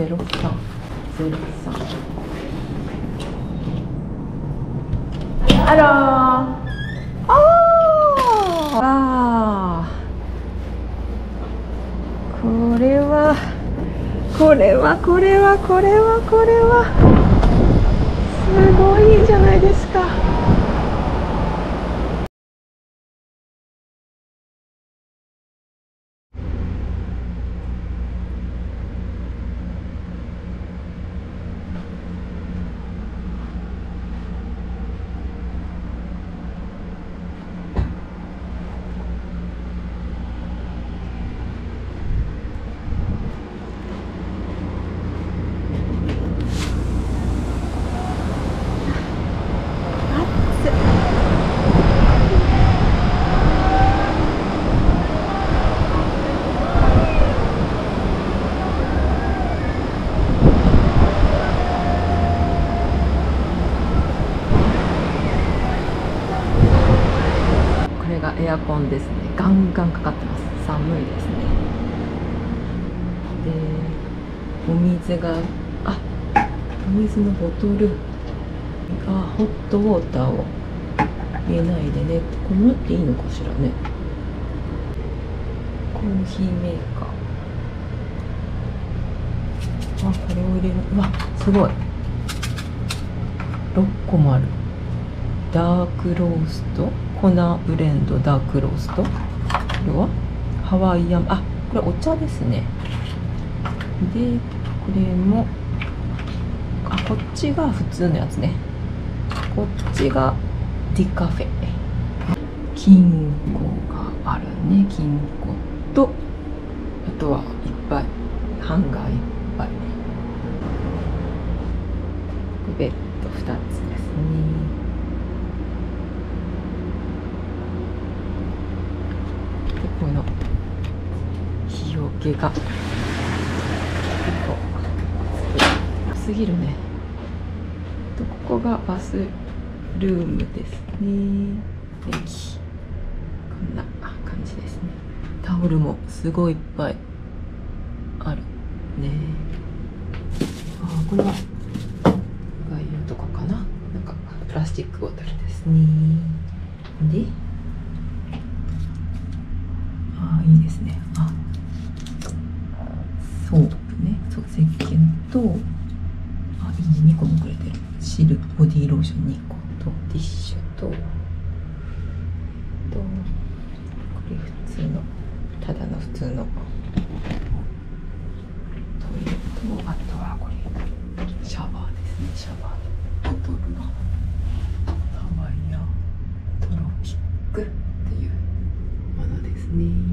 ゼロ三ゼロ三。あらああこれはこれはこれはこれはこれは。すごいじゃないですか。これがエアコンですね。ガンガンかかってます。寒いですね。でお水があお水のボトルがホットウォーターを入れないでね。これ持っていいのかしらね。コーヒーメーカー。あこれを入れる。わすごい。6個もある。ダークロースト？粉ブレンドダークロースト？これは？ハワイアン？あこれお茶ですね。でこれもあこっちが普通のやつね。こっちがディカフェ。金庫があるね。金庫とあとはいっぱいハンガーいっぱい。ベッド2つですねでこの日よけが。結構。すぎるね。とここがバスルームですね。電気こんな感じですね。タオルもすごいいっぱいあるね。あこれは外野とかかな。なんかプラスチックボトルですね。であいいですね。あソープね。そう石鹸とあいいね。2個もくれてる。シルボディーローション2個とティッシュととこれ普通のただの普通の。トイレとあとはこれ。シャワーですね。シャワー。のボトルのハワイアントロピックっていうものですね。